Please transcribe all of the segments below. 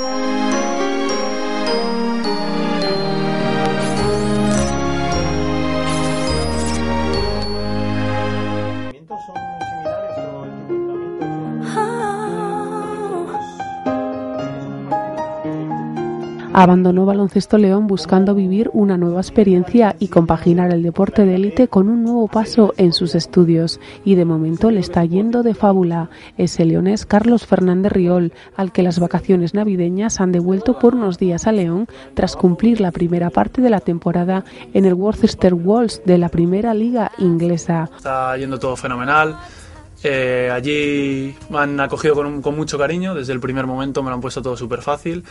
了。Abandonó Baloncesto León buscando vivir una nueva experiencia y compaginar el deporte de élite con un nuevo paso en sus estudios. Y de momento le está yendo de fábula. Es el leonés Carlos Fernández Riol, al que las vacaciones navideñas han devuelto por unos días a León tras cumplir la primera parte de la temporada en el Worcester Wolves de la primera liga inglesa. Está yendo todo fenomenal. Eh, allí me han acogido con, con mucho cariño, desde el primer momento me lo han puesto todo súper fácil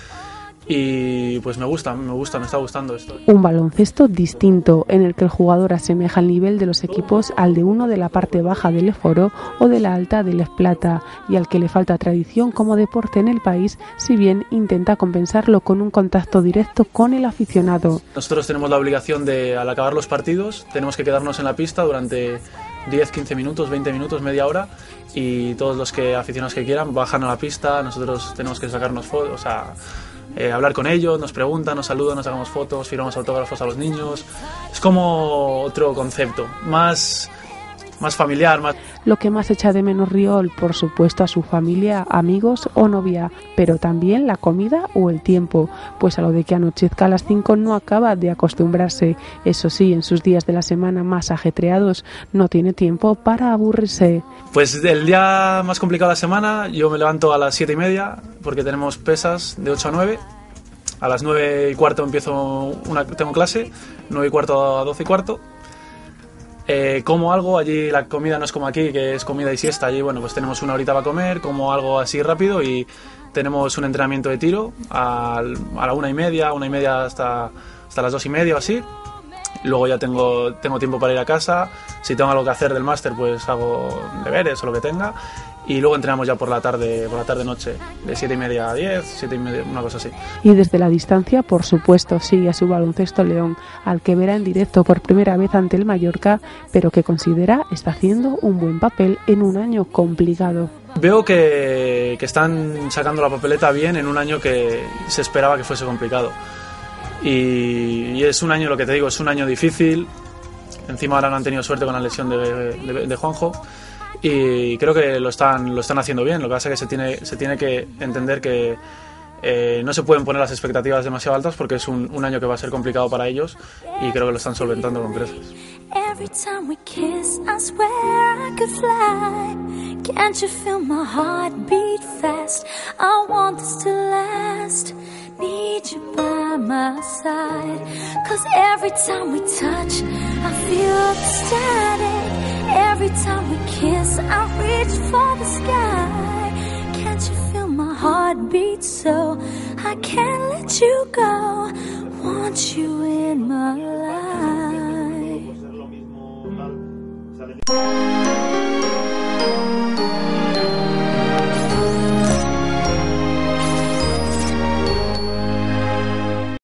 y pues me gusta, me gusta, me está gustando esto. Un baloncesto distinto en el que el jugador asemeja el nivel de los equipos al de uno de la parte baja del Eforo o de la alta del Esplata y al que le falta tradición como deporte en el país, si bien intenta compensarlo con un contacto directo con el aficionado. Nosotros tenemos la obligación de al acabar los partidos, tenemos que quedarnos en la pista durante 10, 15 minutos, 20 minutos, media hora y todos los que aficionados que quieran bajan a la pista, nosotros tenemos que sacarnos fotos, o sea, eh, hablar con ellos, nos preguntan, nos saludan, nos hagamos fotos, firmamos autógrafos a los niños. Es como otro concepto, más más familiar, más... Lo que más echa de menos Riol, por supuesto, a su familia, amigos o novia, pero también la comida o el tiempo, pues a lo de que anochezca a las 5 no acaba de acostumbrarse. Eso sí, en sus días de la semana más ajetreados no tiene tiempo para aburrirse. Pues el día más complicado de la semana yo me levanto a las 7 y media porque tenemos pesas de 8 a 9 a las 9 y cuarto empiezo una, tengo clase, 9 y cuarto a 12 y cuarto, eh, como algo, allí la comida no es como aquí, que es comida y siesta, allí bueno, pues tenemos una horita para comer, como algo así rápido y tenemos un entrenamiento de tiro a, la una y media, una y media hasta, hasta las dos y media o así. Luego ya tengo, tengo tiempo para ir a casa, si tengo algo que hacer del máster pues hago deberes o lo que tenga y luego entrenamos ya por la tarde, por la tarde noche, de 7 y media a 10, 7 y media, una cosa así. Y desde la distancia, por supuesto, sigue a su baloncesto León, al que verá en directo por primera vez ante el Mallorca, pero que considera está haciendo un buen papel en un año complicado. Veo que, que están sacando la papeleta bien en un año que se esperaba que fuese complicado. Y, es un año, lo que te digo, es un año difícil. Encima ahora no han tenido suerte con la lesión de, de, de Juanjo y creo que lo están, lo están haciendo bien. Lo que pasa es que se tiene, se tiene que entender que eh, no se pueden poner las expectativas demasiado altas porque es un, un, año que va a ser complicado para ellos y creo que lo están solventando con creces. Every time we kiss, I reach for the sky. Can't you feel my heart beat? So I can't let you go. Want you in my life.